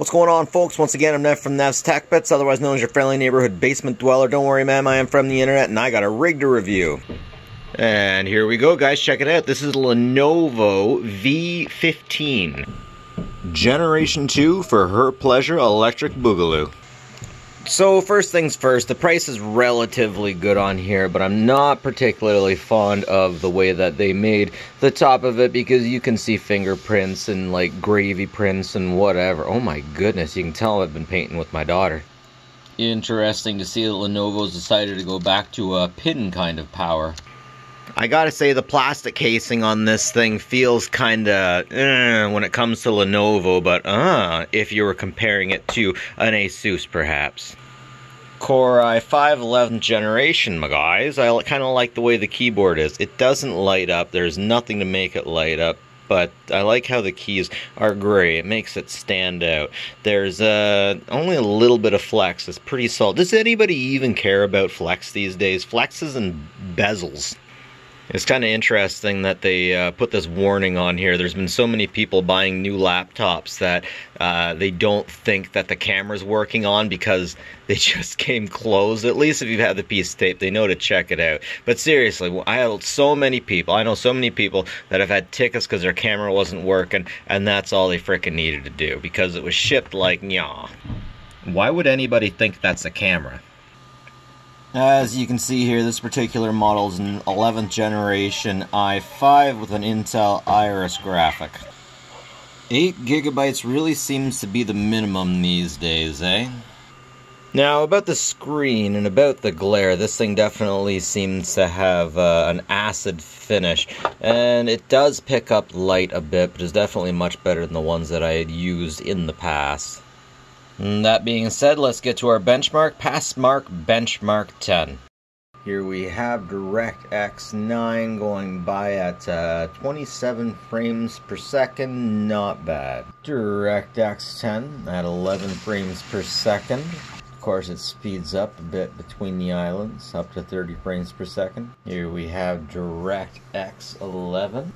What's going on, folks? Once again, I'm Nev from Nev's Tech Bits, otherwise known as your friendly neighborhood basement dweller. Don't worry, ma'am, I am from the internet, and I got a rig to review. And here we go, guys. Check it out. This is Lenovo V15. Generation 2 for her pleasure electric boogaloo. So first things first, the price is relatively good on here, but I'm not particularly fond of the way that they made the top of it because you can see fingerprints and like gravy prints and whatever. Oh my goodness, you can tell I've been painting with my daughter. Interesting to see that Lenovo's decided to go back to a pin kind of power. I gotta say, the plastic casing on this thing feels kinda eh, when it comes to Lenovo, but uh, if you were comparing it to an Asus, perhaps. Core i5 11th generation, my guys. I kind of like the way the keyboard is. It doesn't light up. There's nothing to make it light up but I like how the keys are gray. It makes it stand out. There's uh, only a little bit of flex. It's pretty solid. Does anybody even care about flex these days? Flexes and bezels. It's kind of interesting that they uh, put this warning on here. There's been so many people buying new laptops that uh, they don't think that the camera's working on because they just came closed. At least if you've had the piece of tape, they know to check it out. But seriously, I have so many people, I know so many people that have had tickets because their camera wasn't working, and that's all they freaking needed to do because it was shipped like, nyah. Why would anybody think that's a camera? As you can see here, this particular model is an 11th generation i5 with an Intel Iris graphic. 8 gigabytes really seems to be the minimum these days, eh? Now, about the screen and about the glare, this thing definitely seems to have uh, an acid finish. And it does pick up light a bit, but is definitely much better than the ones that I had used in the past. And that being said, let's get to our benchmark. Passmark benchmark 10. Here we have DirectX 9 going by at uh, 27 frames per second, not bad. DirectX 10 at 11 frames per second. Of course, it speeds up a bit between the islands, up to 30 frames per second. Here we have DirectX 11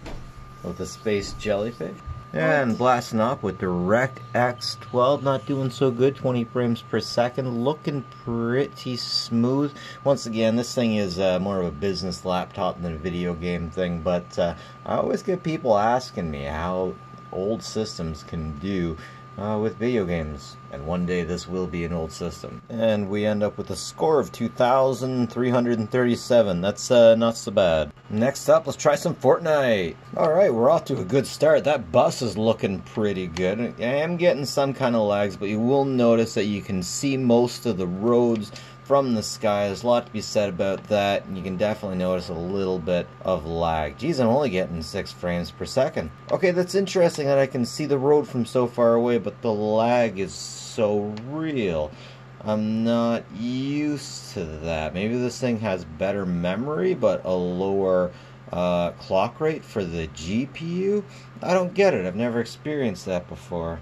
with a space jellyfish. And blasting off with DirectX 12, not doing so good, 20 frames per second, looking pretty smooth. Once again, this thing is uh, more of a business laptop than a video game thing, but uh, I always get people asking me how old systems can do uh, with video games. And one day this will be an old system. And we end up with a score of 2,337. That's uh, not so bad. Next up, let's try some Fortnite. Alright, we're off to a good start. That bus is looking pretty good. I am getting some kind of lags, but you will notice that you can see most of the roads from the sky. There's a lot to be said about that, and you can definitely notice a little bit of lag. Geez, I'm only getting 6 frames per second. Okay, that's interesting that I can see the road from so far away, but the lag is so real. I'm not used to that. Maybe this thing has better memory, but a lower uh, clock rate for the GPU? I don't get it. I've never experienced that before.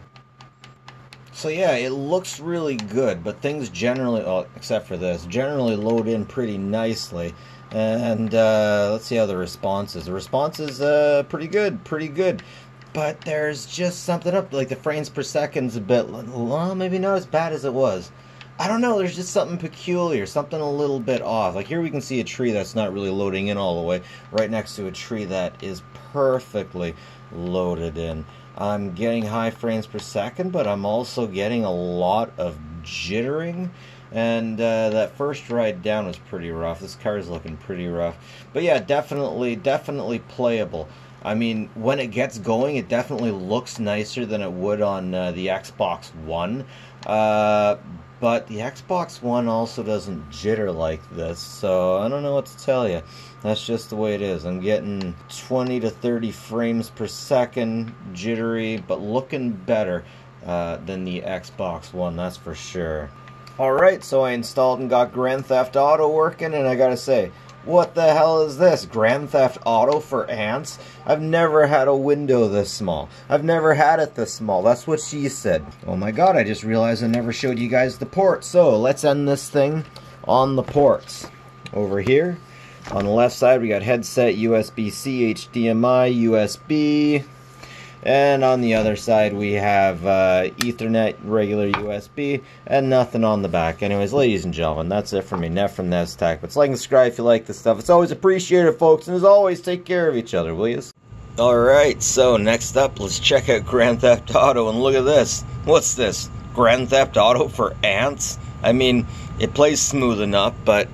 So yeah, it looks really good, but things generally, well, except for this, generally load in pretty nicely. And uh, let's see how the response is. The response is uh, pretty good, pretty good. But there's just something up, like the frames per second's a bit, well, maybe not as bad as it was. I don't know, there's just something peculiar, something a little bit off. Like here we can see a tree that's not really loading in all the way, right next to a tree that is perfectly loaded in. I'm getting high frames per second, but I'm also getting a lot of jittering. And uh, that first ride down was pretty rough. This car is looking pretty rough. But yeah, definitely, definitely playable. I mean, when it gets going, it definitely looks nicer than it would on uh, the Xbox One. Uh, but the Xbox One also doesn't jitter like this, so I don't know what to tell you. That's just the way it is. I'm getting 20 to 30 frames per second, jittery, but looking better uh, than the Xbox One, that's for sure. Alright, so I installed and got Grand Theft Auto working, and I gotta say, what the hell is this? Grand Theft Auto for ants? I've never had a window this small. I've never had it this small. That's what she said. Oh my god, I just realized I never showed you guys the port. So, let's end this thing on the ports. Over here, on the left side, we got headset, USB-C, HDMI, USB. And on the other side, we have uh, Ethernet, regular USB, and nothing on the back. Anyways, ladies and gentlemen, that's it for me. Nev from Nev's Tech. But like and subscribe if you like this stuff. It's always appreciated, folks. And as always, take care of each other, will you? Alright, so next up, let's check out Grand Theft Auto. And look at this. What's this? Grand Theft Auto for ants? I mean, it plays smooth enough, but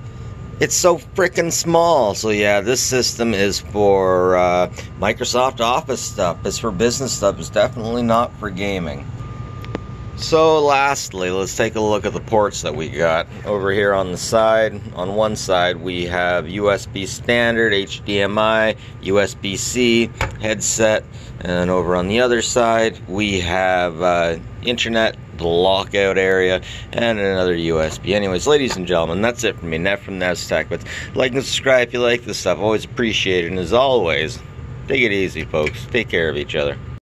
it's so freaking small. So yeah, this system is for uh, Microsoft Office stuff. It's for business stuff. It's definitely not for gaming. So lastly, let's take a look at the ports that we got. Over here on the side, on one side we have USB standard, HDMI, USB-C, headset, and over on the other side we have uh, internet, the lockout area, and another USB. Anyways, ladies and gentlemen, that's it from me, Nev from Nev's Tech. But like and subscribe if you like this stuff. Always appreciate it. And as always, take it easy, folks. Take care of each other.